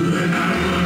When I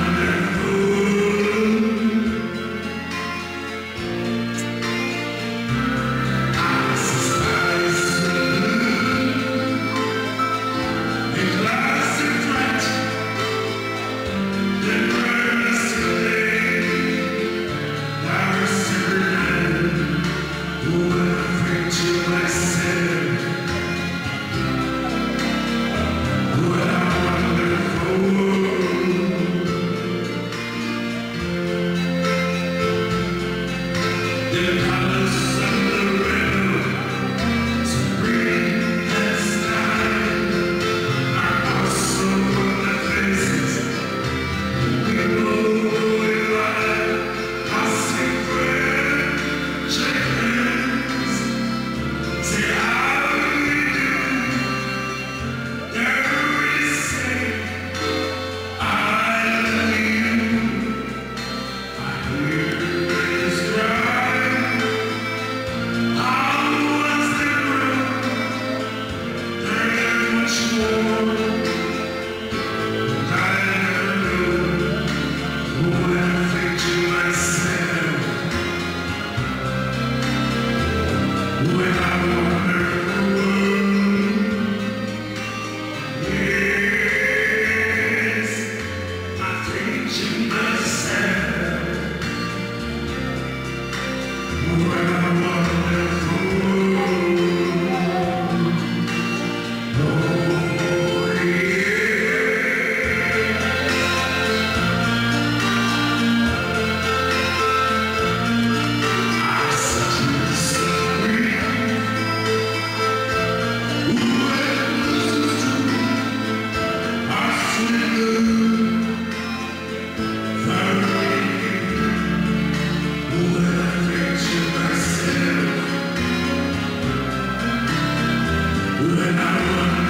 Amen. When I run